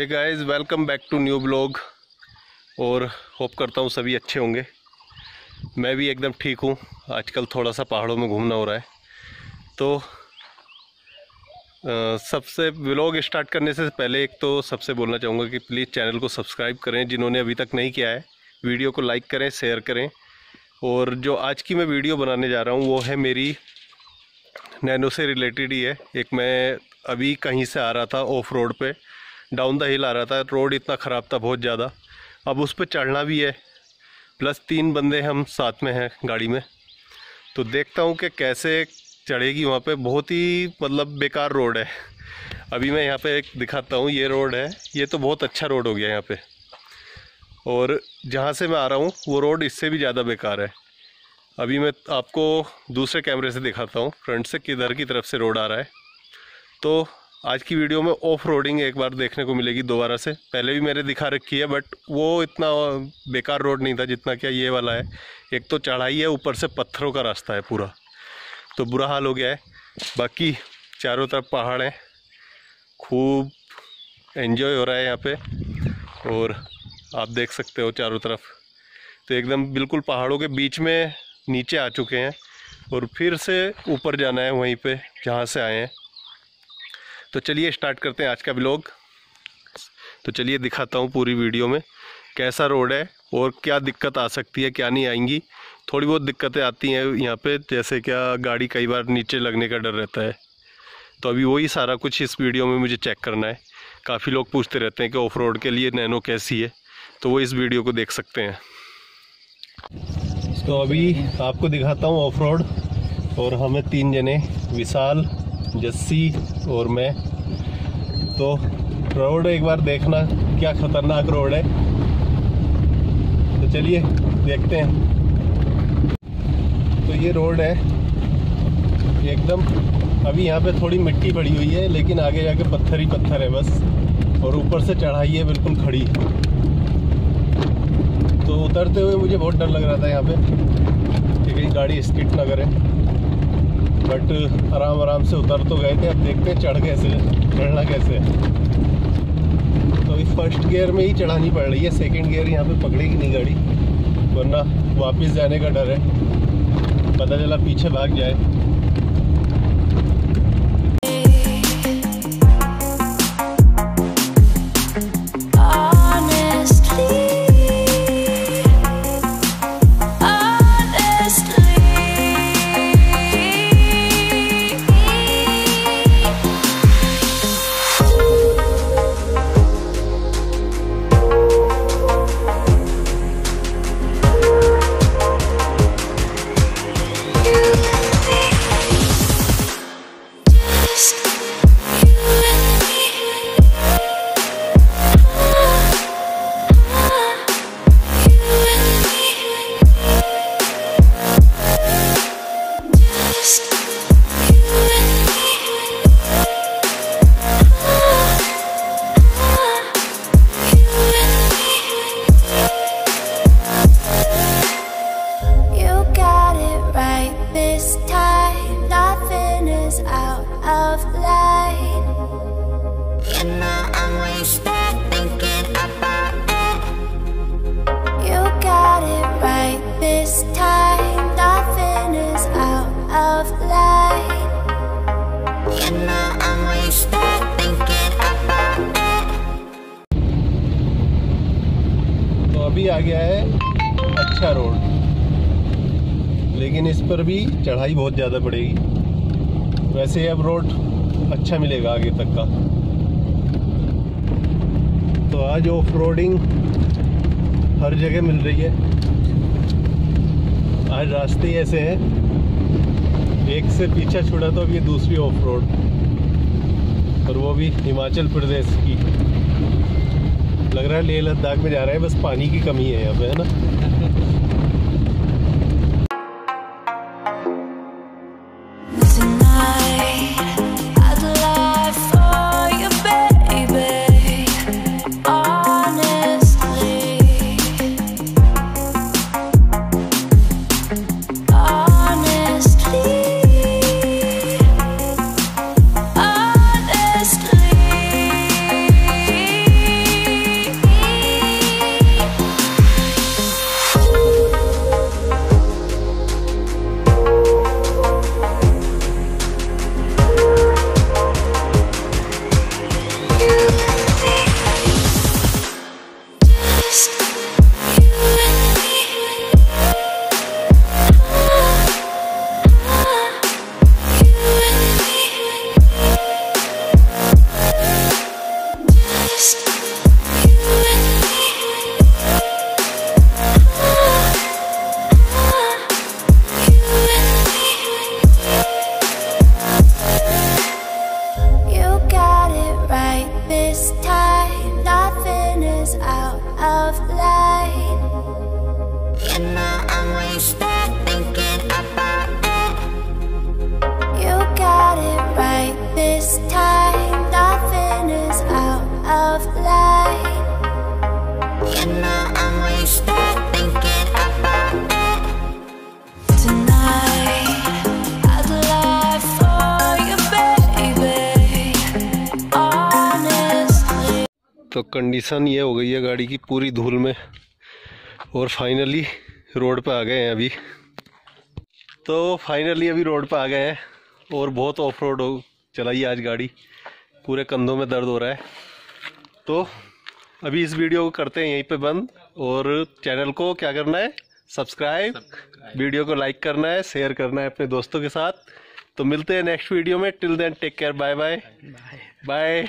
Hey guys welcome back to new blog और hope करता हूँ सभी अच्छे होंगे। मैं भी एकदम ठीक हूँ। आजकल थोड़ा सा पहाड़ों में घूमना हो रहा है। तो आ, सबसे ब्लॉग स्टार्ट करने से पहले एक तो सबसे बोलना चाहूँगा कि प्लीज़ चैनल को सब्सक्राइब करें। जिन्होंने अभी तक नहीं किया है वीडियो को लाइक करें शेयर करें। और जो आज की मैं वीडियो बनाने जा रहा हूँ वो है मेरी नैनो से रिलेटेड ही है। एक मैं अभी कहीं से आ रहा था ऑफ़ रोड पे। डाउन द हिल आ रहा था, रोड इतना ख़राब था बहुत ज़्यादा। अब उस पर चढ़ना भी है। प्लस तीन बंदे हम साथ में हैं गाड़ी में। तो देखता हूँ कि कैसे चढ़ेगी वहाँ पे। बहुत ही मतलब बेकार रोड है। अभी मैं यहाँ पे एक दिखाता हूँ, ये रोड है। ये तो बहुत अच्छा रोड हो गया यहाँ पे। और जहाँ से मैं आ रहा हूँ, वो रोड इससे भी ज़्यादा बेकार है। अभी मैं आपको दूसरे कैमरे से दिखाता हूँ। फ्रंट से किधर की तरफ़ से रोड आ रहा है। तो आज की वीडियो में ऑफ़ रोडिंग एक बार देखने को मिलेगी दोबारा से। पहले भी मैंने दिखा रखी है बट वो इतना बेकार रोड नहीं था जितना क्या ये वाला है। एक तो चढ़ाई है, ऊपर से पत्थरों का रास्ता है पूरा। तो बुरा हाल हो गया है। बाकी चारों तरफ़ पहाड़ हैं। खूब एंजॉय हो रहा है यहाँ पे। और आप देख सकते हो चारों तरफ़। तो एकदम बिल्कुल पहाड़ों के बीच में नीचे आ चुके हैं। और फिर से ऊपर जाना है वहीं पे, जहाँ से आए हैं। तो चलिए स्टार्ट करते हैं आज का ब्लॉग तो चलिए दिखाता हूँ पूरी वीडियो में कैसा रोड है और क्या दिक्कत आ सकती है, क्या नहीं आएँगी। थोड़ी बहुत दिक्कतें आती हैं यहाँ पे, जैसे क्या गाड़ी कई बार नीचे लगने का डर रहता है। तो अभी वही सारा कुछ इस वीडियो में मुझे चेक करना है। काफ़ी लोग पूछते रहते हैं कि ऑफ़ रोड के लिए नैनो कैसी है तो वो इस वीडियो को देख सकते हैं। तो अभी आपको दिखाता हूँ ऑफ़ रोड और हमें तीन जने, विशाल जस्सी और मैं। तो रोड एक बार देखना, क्या खतरनाक रोड है। तो चलिए, देखते हैं। तो ये रोड है। एकदम, अभी यहाँ पे थोड़ी मिट्टी पड़ी हुई है, लेकिन आगे जाके पत्थर ही पत्थर है बस। और ऊपर से चढ़ाई है, बिल्कुल खड़ी। तो उतरते हुए मुझे बहुत डर लग रहा था यहाँ पे, कि कहीं गाड़ी स्किट ना करे। बट आराम आराम से उतर तो गए थे, अब देखते हैं चढ़ कैसे चढ़ना कैसे तो इस फ़र्स्ट गियर में ही चढ़ानी पड़ रही है सेकेंड गियर यहाँ पे पकड़ेगी नहीं गाड़ी, वरना वापस जाने का डर है। पता चला पीछे भाग जाए। अभी आ गया है अच्छा रोड लेकिन इस पर भी चढ़ाई बहुत ज़्यादा पड़ेगी। वैसे अब रोड अच्छा मिलेगा आगे तक का। तो आज ऑफ़ रोडिंग हर जगह मिल रही है। आज रास्ते ऐसे हैं। एक से पीछा छुड़ा तो अब ये दूसरी ऑफ़ रोड और वो भी हिमाचल प्रदेश की। लग रहा है लेह लद्दाख में जा रहा है, बस पानी की कमी है यहाँ पे, है ना? तो कंडीशन ये हो गई है गाड़ी की पूरी धूल में और फाइनली रोड पे आ गए हैं अभी। तो फाइनली अभी रोड पे आ गए हैं और बहुत ऑफ़ रोड हो चलाई आज गाड़ी। पूरे कंधों में दर्द हो रहा है। तो अभी इस वीडियो को करते हैं यहीं पे बंद। और चैनल को क्या करना है? सब्सक्राइब वीडियो को लाइक करना है शेयर करना है अपने दोस्तों के साथ। तो मिलते हैं नेक्स्ट वीडियो में। Till then take care bye bye bye